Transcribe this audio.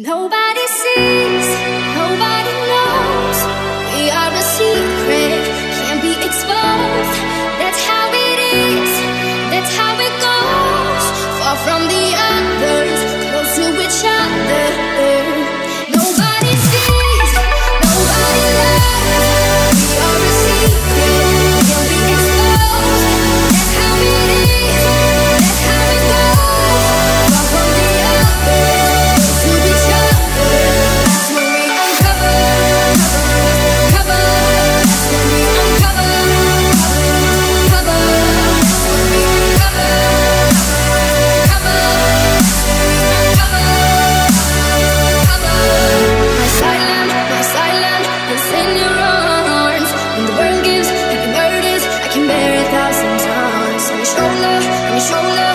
Nobody sees shoulder, on your shoulder